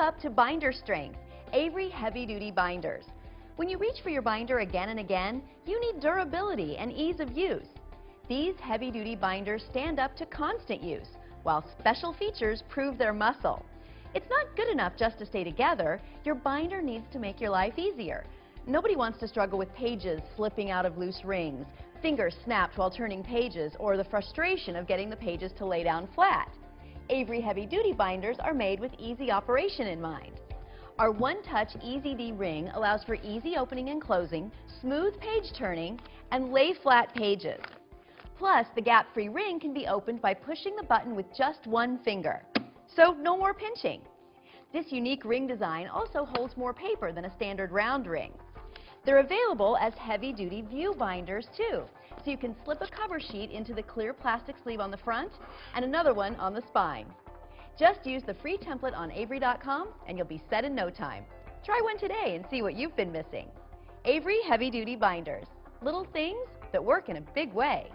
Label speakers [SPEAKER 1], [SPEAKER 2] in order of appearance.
[SPEAKER 1] up to binder strength. Avery Heavy Duty Binders. When you reach for your binder again and again, you need durability and ease of use. These heavy-duty binders stand up to constant use, while special features prove their muscle. It's not good enough just to stay together. Your binder needs to make your life easier. Nobody wants to struggle with pages slipping out of loose rings, fingers snapped while turning pages, or the frustration of getting the pages to lay down flat. Avery heavy-duty binders are made with easy operation in mind. Our one-touch EZD ring allows for easy opening and closing, smooth page turning, and lay flat pages. Plus, the gap-free ring can be opened by pushing the button with just one finger. So, no more pinching. This unique ring design also holds more paper than a standard round ring. They're available as heavy-duty view binders too, so you can slip a cover sheet into the clear plastic sleeve on the front and another one on the spine. Just use the free template on Avery.com and you'll be set in no time. Try one today and see what you've been missing. Avery Heavy Duty Binders. Little things that work in a big way.